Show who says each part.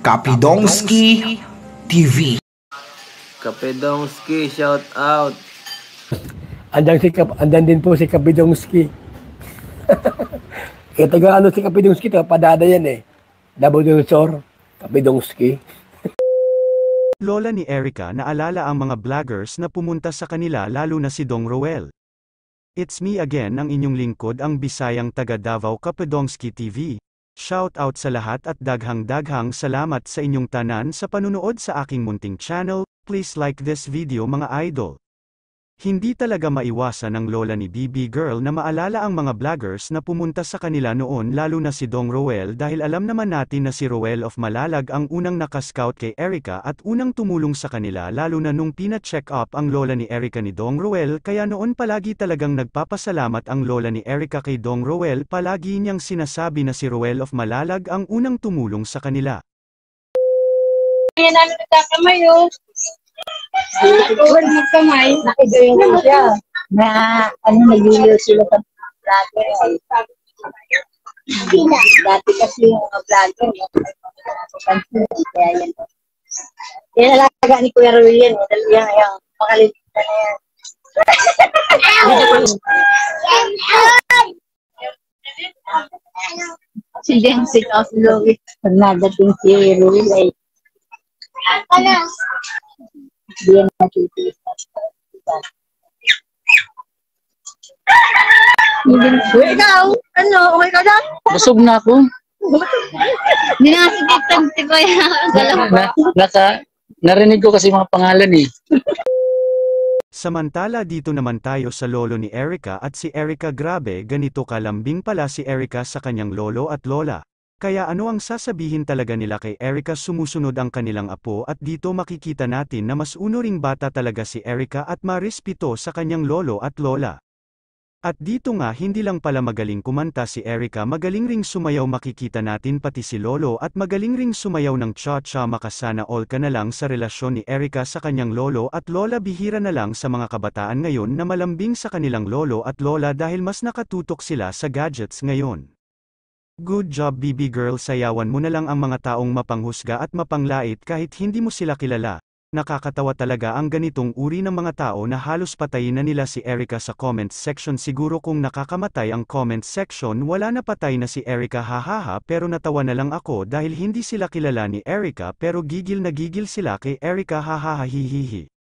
Speaker 1: Kapidongski TV.
Speaker 2: Kapedongski, shout out.
Speaker 3: Andan si Kap, andan din po si Kapidongski. Kaya taga ano si Kapidongski, taga padada yan eh. Nabudunsor, Kapidongski.
Speaker 4: Lola ni Erica naalala ang mga vloggers na pumunta sa kanila lalo na si Dong Roel. It's me again ang inyong lingkod ang Bisayang taga Davao Kapedongski TV. Shout out sa lahat at daghang-daghang salamat sa inyong tanan sa panunood sa aking munting channel, please like this video mga idol. Hindi talaga maiwasan ng lola ni BB Girl na maalala ang mga vloggers na pumunta sa kanila noon lalo na si Dong Roel dahil alam naman natin na si Roel of Malalag ang unang nakascout kay Erica at unang tumulong sa kanila lalo na nung pina-check up ang lola ni Erica ni Dong Roel kaya noon palagi talagang nagpapasalamat ang lola ni Erica kay Dong Roel palagi niyang sinasabi na si Roel of Malalag ang unang tumulong sa kanila.
Speaker 5: Kaya namin nagkakamay, oh. Huwag magkamay.
Speaker 6: Nakidoyin ko siya na ano nagliliw sila sa vlogger. ay. Dati kasi yung mga vlogger, kaya yan. Kaya nalaga ni Kuya Ruel yan, eh. yan makalimutan na yan.
Speaker 5: Si Jensi Kauflowy.
Speaker 6: Pag nadating si Ruel ay hindi yan natitiis.
Speaker 5: Uy, ikaw? Ano? Okay ka lang?
Speaker 7: Busog na ako.
Speaker 5: Hindi na kasi Kuya. Galaw
Speaker 7: Na, naka, narinig ko kasi mga pangalan eh.
Speaker 4: Samantala dito naman tayo sa lolo ni Erica at si Erica grabe ganito kalambing pala si Erica sa kanyang lolo at lola. Kaya ano ang sasabihin talaga nila kay Erica sumusunod ang kanilang apo at dito makikita natin na mas uno ring bata talaga si Erica at marispito sa kanyang lolo at lola. At dito nga hindi lang pala magaling kumanta si Erica magaling ring sumayaw makikita natin pati si Lolo at magaling ring sumayaw ng cha-cha makasana all ka na lang sa relasyon ni Erica sa kanyang lolo at lola bihira na lang sa mga kabataan ngayon na malambing sa kanilang lolo at lola dahil mas nakatutok sila sa gadgets ngayon. Good job BB girl sayawan mo na lang ang mga taong mapanghusga at mapanglait kahit hindi mo sila kilala. Nakakatawa talaga ang ganitong uri ng mga tao na halos patayin na nila si Erica sa comments section siguro kung nakakamatay ang comments section wala na patay na si Erica hahaha pero natawa na lang ako dahil hindi sila kilala ni Erica pero gigil na gigil sila kay Erica hahaha hihihi.